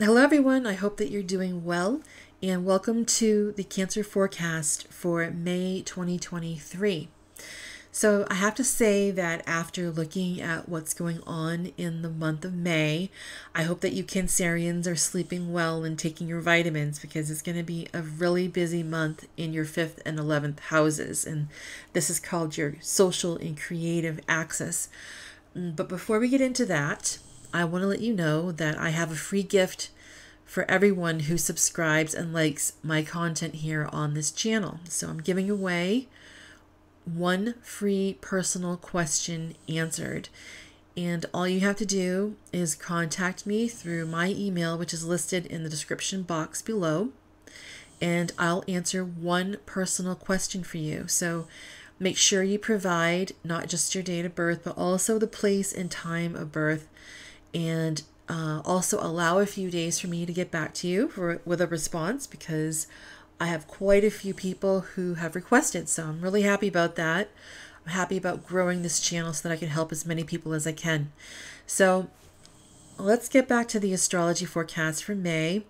Hello, everyone. I hope that you're doing well, and welcome to the Cancer forecast for May 2023. So, I have to say that after looking at what's going on in the month of May, I hope that you Cancerians are sleeping well and taking your vitamins because it's going to be a really busy month in your 5th and 11th houses. And this is called your social and creative axis. Mm, but before we get into that, I want to let you know that I have a free gift for everyone who subscribes and likes my content here on this channel. So I'm giving away one free personal question answered. And all you have to do is contact me through my email, which is listed in the description box below, and I'll answer one personal question for you. So make sure you provide not just your date of birth, but also the place and time of birth and uh, also allow a few days for me to get back to you for, with a response because I have quite a few people who have requested. So I'm really happy about that. I'm happy about growing this channel so that I can help as many people as I can. So let's get back to the astrology forecast for May.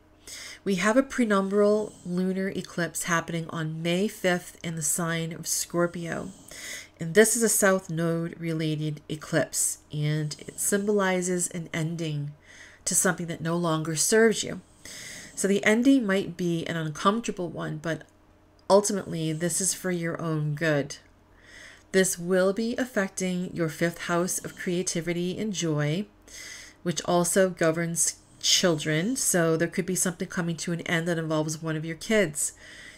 We have a prenumbral lunar eclipse happening on May 5th in the sign of Scorpio. And this is a South Node related eclipse, and it symbolizes an ending to something that no longer serves you. So the ending might be an uncomfortable one, but ultimately, this is for your own good. This will be affecting your fifth house of creativity and joy, which also governs children. So there could be something coming to an end that involves one of your kids,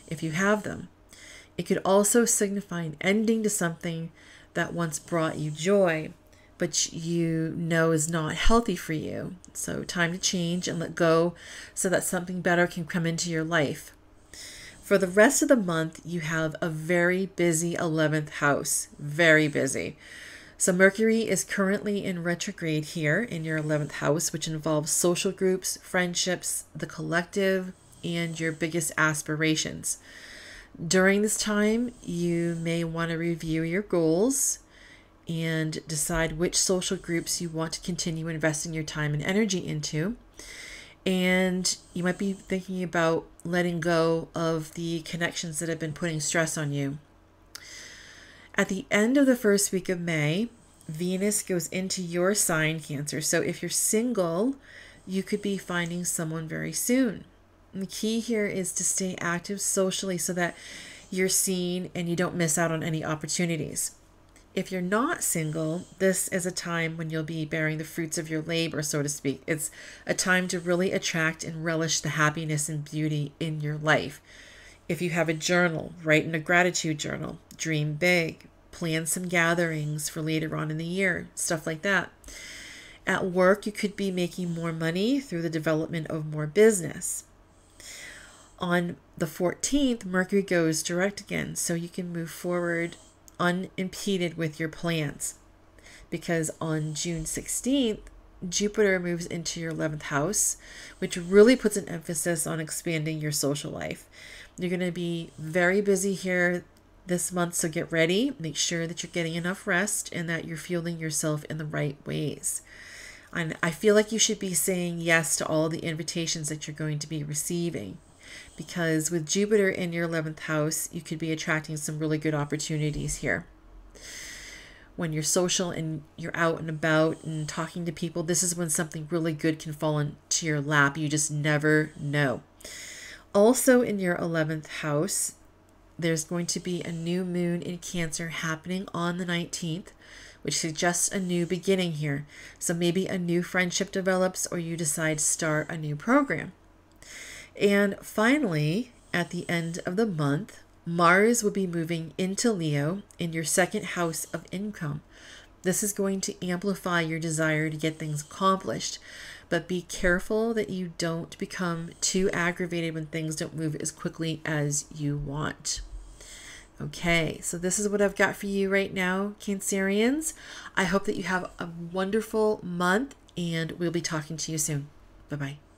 if you have them. It could also signify an ending to something that once brought you joy, but you know is not healthy for you. So, time to change and let go so that something better can come into your life. For the rest of the month, you have a very busy 11th house, very busy. So, Mercury is currently in retrograde here in your 11th house, which involves social groups, friendships, the collective, and your biggest aspirations. During this time, you may want to review your goals and decide which social groups you want to continue investing your time and energy into. And you might be thinking about letting go of the connections that have been putting stress on you. At the end of the first week of May, Venus goes into your sign, Cancer. So if you're single, you could be finding someone very soon. The key here is to stay active socially so that you're seen and you don't miss out on any opportunities. If you're not single, this is a time when you'll be bearing the fruits of your labor, so to speak. It's a time to really attract and relish the happiness and beauty in your life. If you have a journal, write in a gratitude journal, dream big, plan some gatherings for later on in the year, stuff like that. At work, you could be making more money through the development of more business on the 14th, Mercury goes direct again, so you can move forward unimpeded with your plans. Because on June 16th, Jupiter moves into your 11th house, which really puts an emphasis on expanding your social life. You're going to be very busy here this month, so get ready. Make sure that you're getting enough rest and that you're fueling yourself in the right ways. And I feel like you should be saying yes to all the invitations that you're going to be receiving because with Jupiter in your 11th house, you could be attracting some really good opportunities here. When you're social and you're out and about and talking to people, this is when something really good can fall into your lap. You just never know. Also, in your 11th house, there's going to be a new moon in Cancer happening on the 19th, which suggests a new beginning here. So maybe a new friendship develops or you decide to start a new program. And finally, at the end of the month, Mars will be moving into Leo in your second house of income. This is going to amplify your desire to get things accomplished, but be careful that you don't become too aggravated when things don't move as quickly as you want. Okay, so this is what I've got for you right now, Cancerians. I hope that you have a wonderful month, and we'll be talking to you soon. Bye bye.